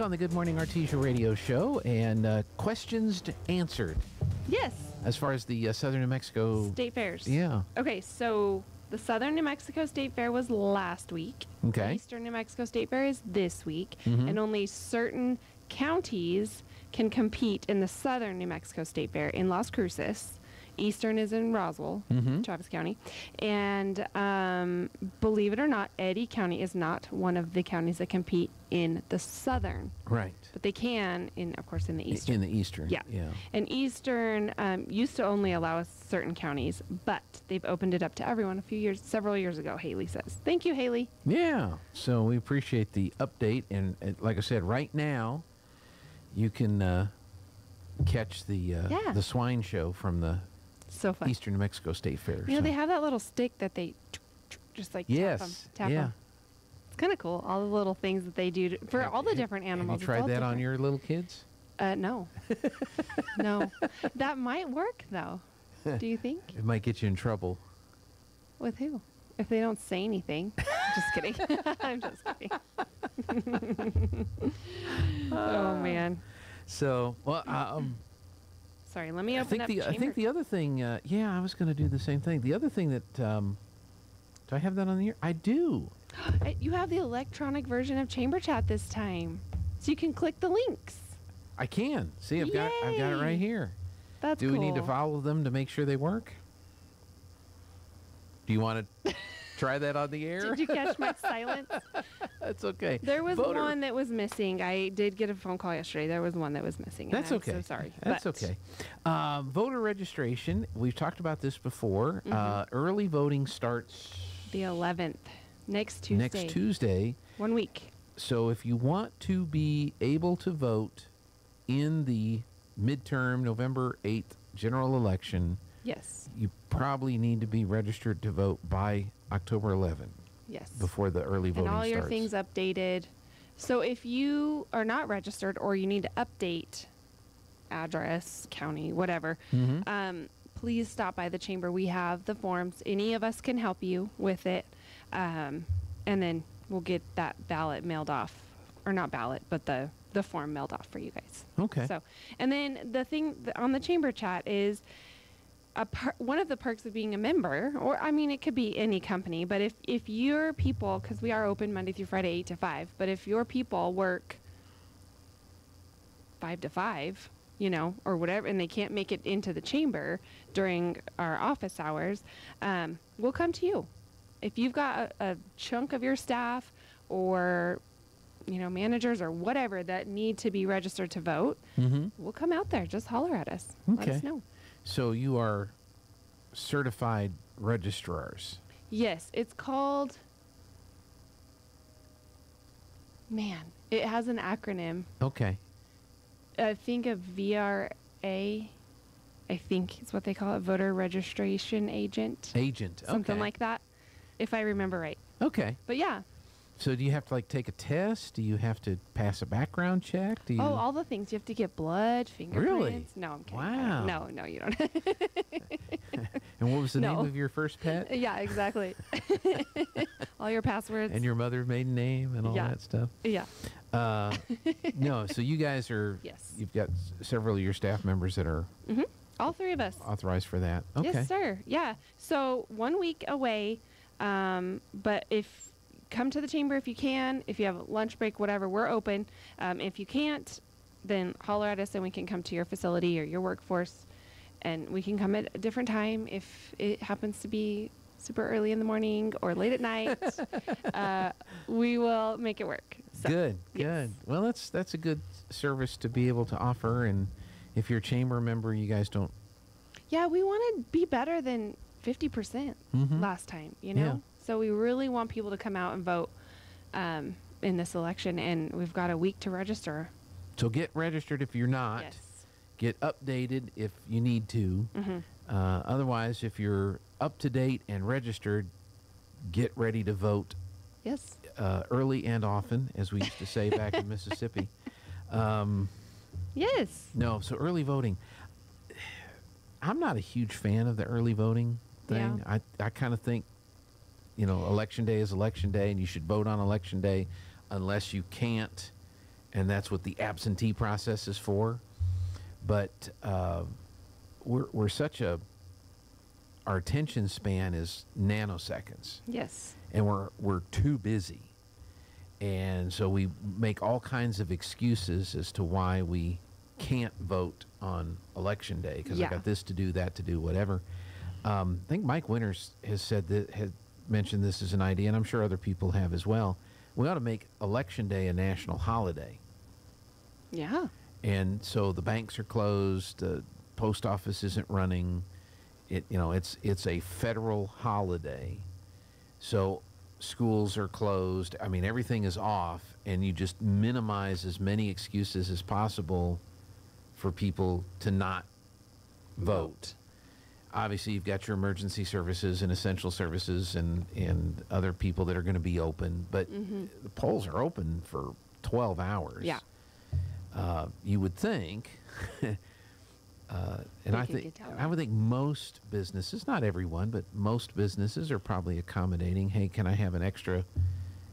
on the Good Morning Artesia radio show and uh, questions answered Yes. as far as the uh, Southern New Mexico. State fairs. Yeah. Okay, so the Southern New Mexico State Fair was last week. Okay. Eastern New Mexico State Fair is this week, Mm-hmm. and only certain counties can compete in the Southern New Mexico State Fair in Las Cruces. Eastern is in Roswell, Mm-hmm. Travis County, and um, believe it or not, Eddy County is not one of the counties that compete in the Southern, Right. but they can in, of course, in the Eastern. In the Eastern. Yeah. Yeah. And Eastern um, used to only allow us certain counties, but they've opened it up to everyone a few years, several years ago, Haley says. Thank you, Haley. Yeah. So we appreciate the update. And, and like I said, right now, you can uh, catch the uh, Yeah. the swine show from the So. Eastern New Mexico State Fair. You know, so- they have that little stick that they just like Yes. tap 'em, tap yeah. 'em. Kind of cool. All the little things that they do to, for all the different animals. Have you tried that on your little kids? Uh, no. no. That might work, though. Do you think? It might get you in trouble. With who? If they don't say anything. just kidding. I'm just kidding. oh, man. So, well, um, Sorry, let me I think up the I think the other thing. Uh, yeah, I was going to do the same thing. The other thing that um, do I have that on the air? I do. You have the electronic version of Chamber Chat this time, so you can click the links. I can see. I've got I've got it right here. That's Do we need to follow them to make sure they work? Do you want to try that on the air? Did you catch my silence? That's okay. There was Voter- one that was missing. I did get a phone call yesterday. There was one that was missing. That's I'm okay. So sorry. That's But okay. Um, voter registration. We've talked about this before. Mm-hmm. Uh, early voting starts The 11th, next Tuesday. next Tuesday. One week. So if you want to be able to vote in the midterm November 8th general election, Yes. you probably need to be registered to vote by October 11 Yes. before the early voting. and all your starts. things updated. So if you are not registered or you need to update address, county, whatever, Mm-hmm. um, please stop by the chamber. We have the forms. Any of us can help you with it, um, and then we'll get that ballot mailed off, or not ballot, but the the form mailed off for you guys. Okay. So, and then the thing th- on the chamber chat is a per- one of the perks of being a member, or I mean, it could be any company, but if if your people, because we are open Monday through Friday, eight to five, but if your people work five to five, you know, or whatever, and they can't make it into the chamber during our office hours, um, we'll come to you. If you've got a, a chunk of your staff or you know managers or whatever that need to be registered to vote, mm-hmm. we'll come out there. Just holler at us. Okay. Let us know. So you are certified registrars. Yes, it's called. Man, it has an acronym. Okay. I think of VRA. I think is what they call it, voter registration agent, Agent. Okay. Something okay. like that, if I remember right. Okay. But yeah, So do you have to like take a test? Do you have to pass a background check? Do you oh, all the things you have to get blood, fingerprints. Really? No, I'm kidding. Wow. No, no, you don't. And what was the No. name of your first pet? yeah, exactly. all your passwords. And your mother's maiden name and all Yeah. that stuff? yeah. Uh, no, so you guys are. Yes. You've got s- several of your staff members that are All three of us. authorized for that. Okay. Yes, sir. Yeah. So one week away, um, but if come to the chamber if you can. If you have a lunch break, whatever, we're open. Um, if you can't, then holler at us and we can come to your facility or your workforce, and we can come at a different time if it happens to be super early in the morning or late at night. uh, we will make it work. So, good, yes. good. Well, that's that's a good service to be able to offer, and if you're a chamber member, you guys don't. Yeah, we want to be better than 50% Mhm. last time, you know? Yeah. So we really want people to come out and vote um, in this election, and we've got a week to register. So get registered if you're not. Yes. Get updated if you need to. Mhm. Uh, otherwise, if you're up to date and registered, get ready to vote Yes. uh, early and often, as we used to say back in Mississippi. Um, Yes. no, so early voting. I'm not a huge fan of the early voting thing. Yeah. I, I kind of think, you know, election day is election day, and you should vote on election day unless you can't and that's what the absentee process is for. But uh, we're we're such a our attention span is nanoseconds, Yes. and we're we're too busy, and so we make all kinds of excuses as to why we can't vote on election day because Yeah. I got this to do, that to do, whatever. Um, I think Mike Winters has said that had mentioned this as an idea, and I'm sure other people have as well. We ought to make election day a national holiday. Yeah. and so the banks are closed the post office isn't running it you know it's it's a federal holiday so schools are closed i mean everything is off and you just minimize as many excuses as possible for people to not vote obviously you've got your emergency services and essential services and and other people that are going to be open but the polls are open for 12 hours Mm-hmm. Yeah. uh, you would think, uh, and I think I would think most businesses, not everyone, but most businesses are probably accommodating. Hey, can I have an extra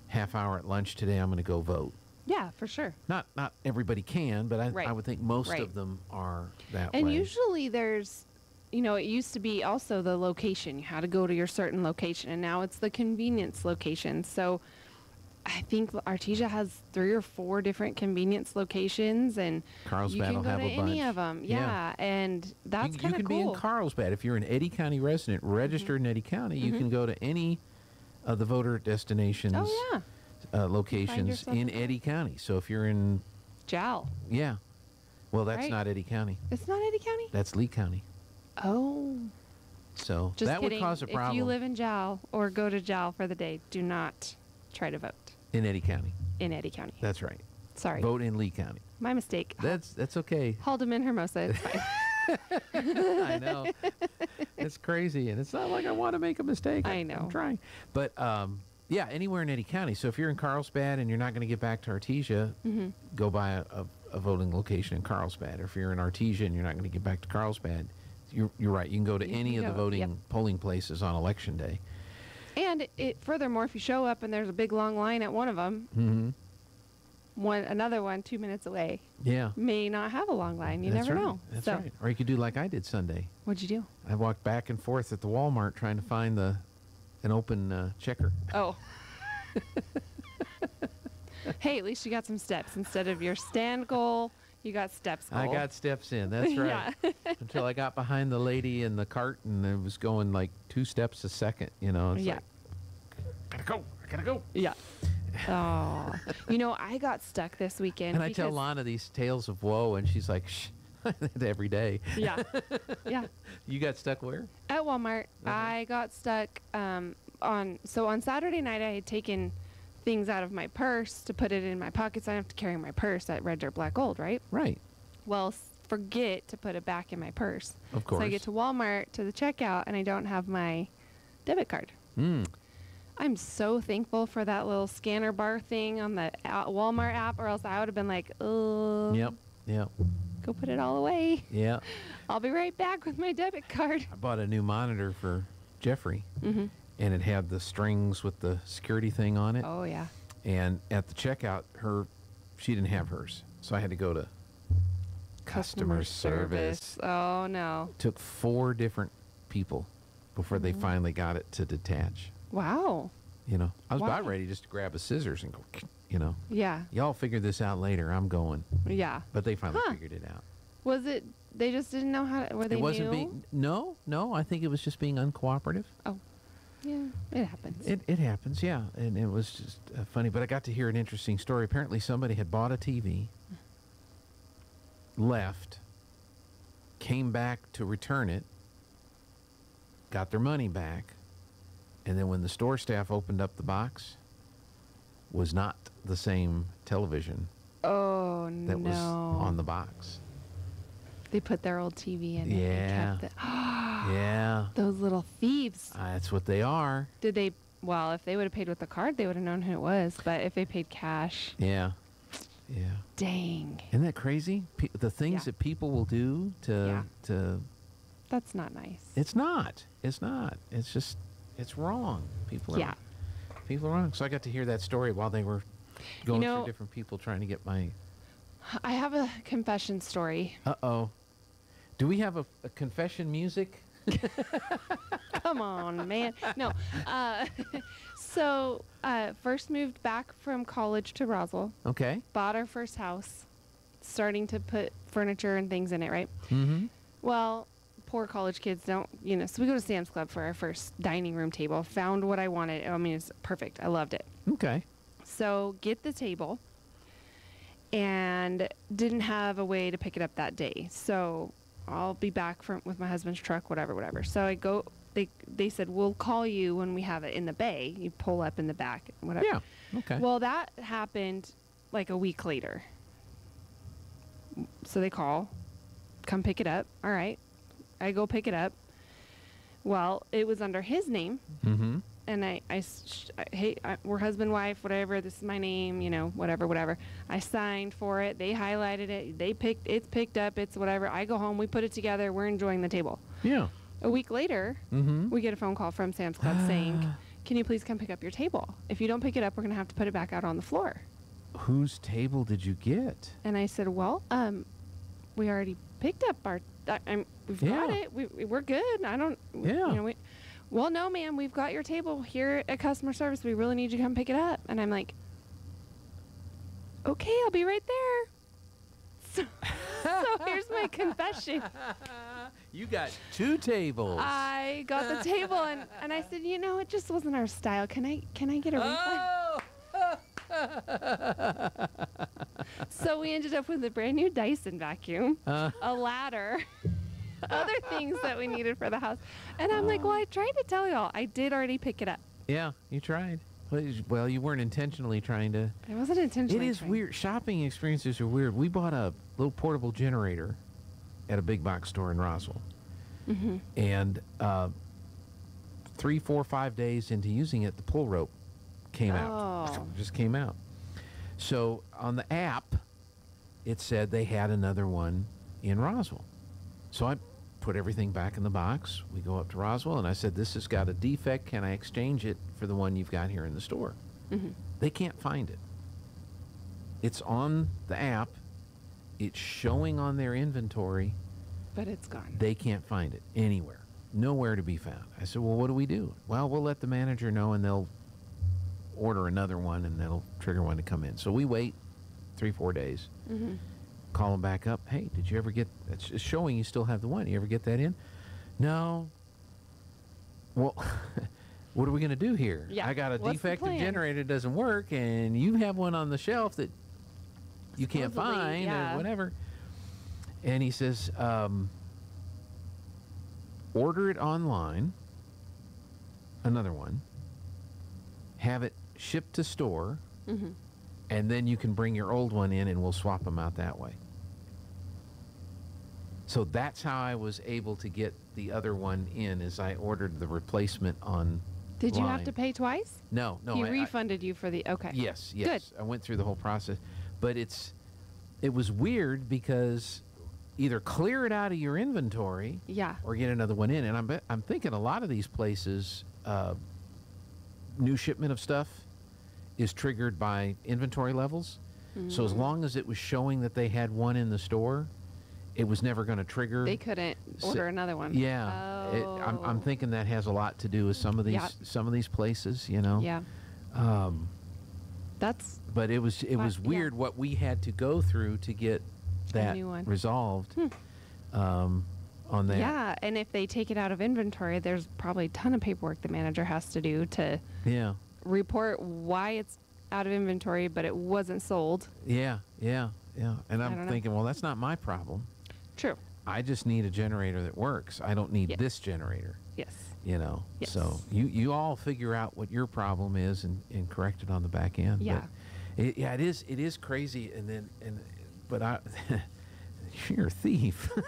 half hour at lunch today? I'm going to go vote. Yeah, for sure. Not not everybody can, but I, Right. I would think most Right. of them are that And way. And usually there's, you know, it used to be also the location. You had to go to your certain location, and now it's the convenience location. So I think Artesia has three or four different convenience locations, and Carlsbad you can go have to a any bunch. of them. Yeah. Yeah, and you, that's kind can of be cool. Mm-hmm. in Carlsbad if you're an Eddy County resident, registered in Eddy County. You can go to any of the voter destinations. oh yeah, Uh, locations in. Eddy County. So if you're in Jal. Yeah. Well, that's Right. not Eddy County. It's not Eddy County. That's Lea County. Oh, So just that kidding. would cause a problem If you live in Jal or go to Jal for the day, do not try to vote in Eddy County. in Eddy County. That's right. Sorry, Vote in Lea County. my mistake. That's that's okay. Haldeman Hermosa. It's fine. I know. it's crazy, and it's not like I want to make a mistake. I know. I'm trying, but um, yeah, anywhere in Eddy County. So if you're in Carlsbad and you're not going to get back to Artesia, Mm-hmm. go by a, a, a voting location in Carlsbad. Or if you're in Artesia and you're not going to get back to Carlsbad, you're you're right. You can go to You any of the voting yep. polling places on election day. And it furthermore, if you show up and there's a big long line at one of them, Mm-hmm. one another one two minutes away Yeah. may not have a long line. You That's never right. know. That's so, right. Or you could do like I did Sunday. what'd you do? I walked back and forth at the Walmart trying to find the an open uh, checker. Oh. hey, at least you got some steps instead of your stand goal. You got steps goal. I got steps in. That's right. Until I got behind the lady in the cart and it was going like two steps a second. You know, it's Yeah. like, gotta go. I gotta go. Yeah. Oh, you know, I got stuck this weekend. And I tell Lana these tales of woe, and she's like, "Shh." Every day. Yeah, yeah. You got stuck where? At Walmart, Uh-huh. I got stuck um, on. So on Saturday night, I had taken things out of my purse to put it in my pockets. I don't have to carry my purse at Red Dirt Black Gold, right? Right. Well, forget to put it back in my purse. Of course. So I get to Walmart to the checkout, and I don't have my debit card. Mm. I'm so thankful for that little scanner bar thing on the Walmart app, or else I would have been like, "Oh, Yep. Yep. go put it all away. Yeah. I'll be right back with my debit card." I bought a new monitor for Jeffrey, hmm and it had the strings with the security thing on it. Oh yeah. And at the checkout, her she didn't have hers, so I had to go to customer, service. Oh no. Took four different people before Mm-hmm. they finally got it to detach. Wow. You know, I was about ready just to grab a scissors and go. You know, Yeah. y'all figure this out later. I'm going, Yeah. but they finally Huh. figured it out. Was it? They just didn't know how. To, were they it wasn't new? being no, no. I think it was just being uncooperative. Oh. Yeah. It happens. It, it happens, yeah. And it was just uh, funny. But I got to hear an interesting story. Apparently, somebody had bought a TV, left, came back to return it, got their money back, and then when the store staff opened up the box, was not the same television oh no! that was on the box. They put their old TV in. Yeah. And kept it. yeah, Those little thieves. uh, that's what they are. Did they? Well, if they would have paid with the card, they would have known who it was. But if they paid cash, Yeah, yeah. dang, Isn't that crazy? Pe- the things Yeah. that people will do to Yeah. to that's not nice. it's not. It's not. It's just it's wrong. People are Yeah. people are wrong. So I got to hear that story while they were going know- through different people trying to get my I have a confession story. Uh oh. Do we have a, a confession music? Come on, man. No. Uh, so, uh, first moved back from college to Roswell, Okay. bought our first house, starting to put furniture and things in it, right? Mm-hmm. Well, poor college kids don't, you know. So we go to Sam's Club for our first dining room table. Found what I wanted. I mean, it's perfect. I loved it. Okay. So get the table, and didn't have a way to pick it up that day. So I'll be back from with my husband's truck, whatever, whatever. So I go. They they said we'll call you when we have it in the bay. You pull up in the back, whatever. Yeah. Okay. Well, that happened like a week later. So they call, come pick it up. All right. I go pick it up. Well, it was under his name. mm-hmm. And I, I I- hey, I, we're husband, wife, whatever. This is my name, you know, whatever, whatever. I signed for it. They highlighted it. They picked, it's picked up. It's whatever. I go home. We put it together. We're enjoying the table. Yeah. A week later, Mm-hmm. we get a phone call from Sam's Club saying, "Can you please come pick up your table? If you don't pick it up, we're gonna have to put it back out on the floor." Whose table did you get? And I said, "Well, um, we already picked up our. I, I'm, we've got it. We, we- we're good. I don't. we- Yeah. You know, we, well, no, ma'am. We've got your table here at customer service. We really need you to come pick it up." And I'm like, "Okay, I'll be right there." So, so here's my confession. You got two tables. I got the table and, and I said, you know, it just wasn't our style. Can I can I get a refund? oh. So we ended up with a brand new Dyson vacuum, Uh, a ladder, other things that we needed for the house. And I'm like, well, I tried to tell y'all. I did already pick it up. yeah, you tried. Well, you- weren't intentionally trying to. I wasn't It intentionally. is weird. Shopping experiences are weird. We bought a little portable generator at a big box store in Roswell, Mhm. and uh, three, four, five days into using it, the pull rope came out. Oh. Just came out. So on the app, it said they had another one in Roswell. So I put everything back in the box. We go up to Roswell, and I said, "This has got a defect. Can I exchange it for the one you've got here in the store?" Mhm. They can't find it. It's on the app. It's showing on their inventory. But it's gone. They can't find it anywhere. Nowhere to be found. I said, "Well, what do we do?" Well, we'll let the manager know, and they'll order another one, and that'll trigger one to come in. So we wait three, four days. Mhm. Call them back up. Hey, did you ever get? It's it's showing you still have the one. You ever get that in? No. Well, what are we going to do here? Yeah, I got a what's defective generator that doesn't work, and you have one on the shelf that you can't Supposedly, find yeah. or whatever. And he says, um, order it online. Another one. Have it shipped to store Mhm. and then you can bring your old one in and we'll swap them out that way. So that's how I was able to get the other one in is I ordered the replacement on Did you have to pay twice? No, no. he I- I- refunded you for the okay. yes, Good. yes. I went through the whole process. But it's it was weird because either clear it out of your inventory Yeah. or get another one in. And I'm I'm thinking a lot of these places uh, new shipment of stuff is triggered by inventory levels. So as Mhm. long as it was showing that they had one in the store, it was never going to trigger. They couldn't So- order another one. yeah, it, I'm, I'm Oh. thinking that has a lot to do with some of these Yeah. some of these places, you know. Yeah. Um, That's but it was it was yeah. weird what we had to go through to get that new one. resolved Hmm. um, on that. Yeah, and if they take it out of inventory, there's probably a ton of paperwork the manager has to do to Yeah. report why it's out of inventory, but it wasn't sold. Yeah, yeah, yeah. And I'm don't know. thinking, well, that's not my problem. True. I just need a generator that works. I don't need Yeah. this generator, Yes. you know. Yes. So you you all figure out what your problem is and, and correct it on the back end. Yeah. It, yeah, it is it is crazy and then and but I you're a thief.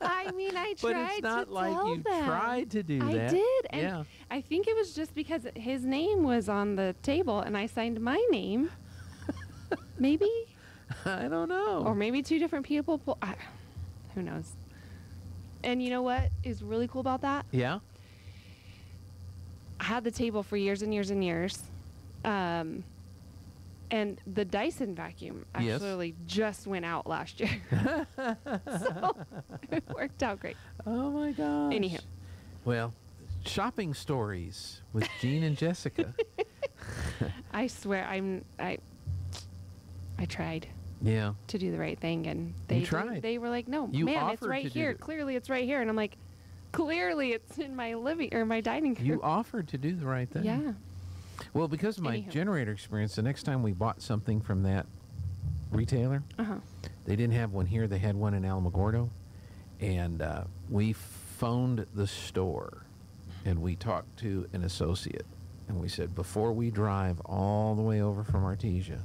I mean, I tried to but it's not to like tell you them. tried to do I that. I did, and yeah. I think it was just because his name was on the table, and I signed my name. maybe, I don't know. or maybe two different people. pull- I, who knows? And you know what is really cool about that? yeah. I had the table for years and years and years. Um, And the Dyson vacuum Yes. actually just went out last year. so it worked out great. Oh my gosh. Anywho. Well, shopping stories with Jean and Jessica. I swear I'm I I tried yeah. to do the right thing and they tried. They, were like, "No, You man, it's right here. Clearly it's right here." And I'm like, "Clearly it's in my living or my dining room." You offered to do the right thing. yeah. Well, because of my Anywho. generator experience, the next time we bought something from that retailer, Uh-huh. they didn't have one here. They had one in Alamogordo. And uh, we phoned the store and we talked to an associate. And we said, before we drive all the way over from Artesia,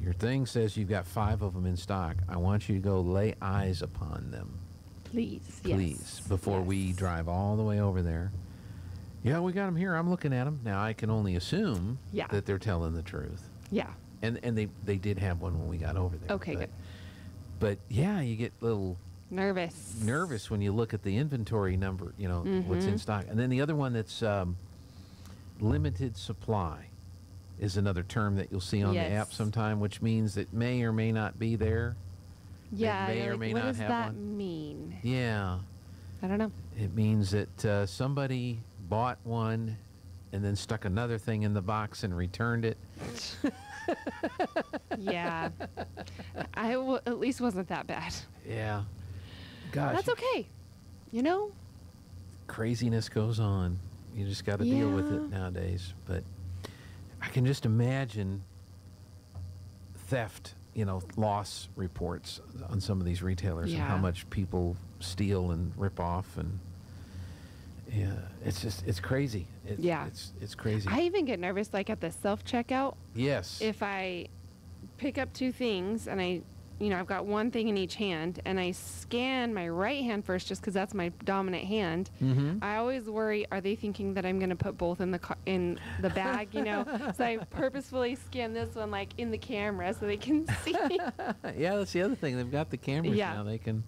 your thing says you've got five of them in stock. I want you to go lay eyes upon them, Please. please, yes, before we drive all the way over there. Yeah, we got them here. I'm looking at them. Now, I can only assume Yeah. that they're telling the truth. Yeah. And, and they, they did have one when we got over there. Okay, but, good. But yeah, you get a little Nervous. nervous when you look at the inventory number, you know, what's in Mhm. stock. And then the other one that's um, limited supply is another term that you'll see on the app sometime, which means it may or may not be there. Yeah. may or like, may what not does have that one. mean? Yeah. I don't know. It means that uh, somebody bought one and then stuck another thing in the box and returned it. yeah. I w- at least wasn't that bad. Yeah. Gosh. That's okay. You know? craziness goes on. You just got to deal with it nowadays. But I can just imagine theft, you know, loss reports on some of these retailers and how much people steal and rip off and yeah, it's just it's crazy. It, Yeah. it's it's crazy. I even get nervous like at the self checkout yes. if I pick up two things and I, you know, I've got one thing in each hand and I scan my right hand first just because that's my dominant hand. mm-hmm. I always worry: Are they thinking that I'm going to put both in the car, in the bag? You know, so I purposefully scan this one like in the camera so they can see. yeah, that's the other thing. They've got the cameras Yeah. now. They can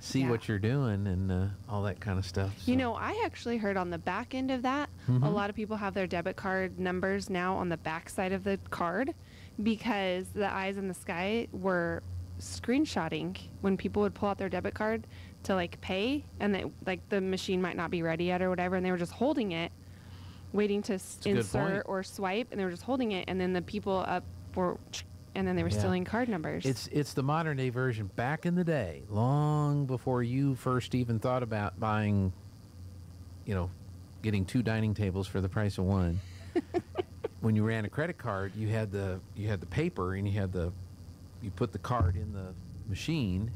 see Yeah. what you're doing and uh, all that kind of stuff. You know, I actually heard on the back end of that, a Mhm. lot of people have their debit card numbers now on the back side of the card because the eyes in the sky were screenshotting when people would pull out their debit card to like pay and that like the machine might not be ready yet or whatever and they were just holding it waiting to s- a good point. insert or swipe and they were just holding it and then the people up were and then they were Yeah. stealing card numbers. It's it's the modern day version. Back in the day, long before you first even thought about buying, you know, getting two dining tables for the price of one. when you ran a credit card, you had the you had the paper and you had the you put the card in the machine,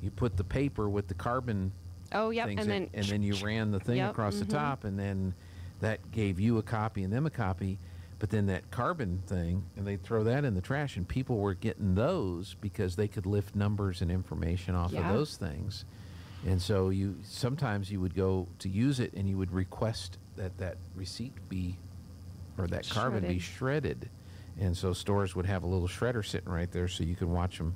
you put the paper with the carbon oh, yep, and in, then and then you ran the thing Yep, across mhm. the top and then that gave you a copy and them a copy but then that carbon thing and they throw that in the trash and people were getting those because they could lift numbers and information off Yeah. of those things and so you sometimes you would go to use it and you would request that that receipt be or that carbon be shredded and so stores would have a little shredder sitting right there so you could watch them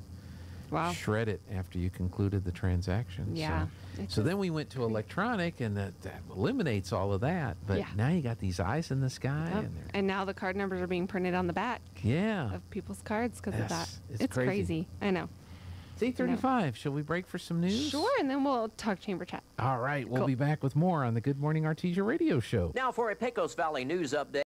wow. shred it after you concluded the transaction. Yeah. So, so then we went to electronic, and that, that eliminates all of that. But Yeah. now you got these eyes in the sky, Yep. and they're And now the card numbers are being printed on the back yeah. of people's cards because of that. Yes, it's It's, crazy. crazy. I know. It's eight thirty-five. Shall we break for some news? Sure, and then we'll talk chamber chat. All right, we'll Cool. be back with more on the Good Morning Artesia Radio Show. Now for a Pecos Valley news update.